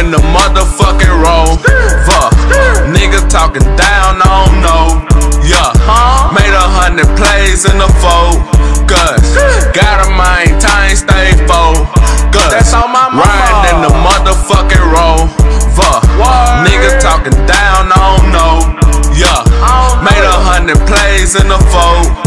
in the motherfucking road. Fuck, niggas talking down, I don't know. Yeah, made a hundred plays in the fold. Got a mind, time stay focused. That's all my mama. Riding in the motherfucking road. Fuck, niggas talking down, I don't know. Yeah, made a hundred plays in the fold.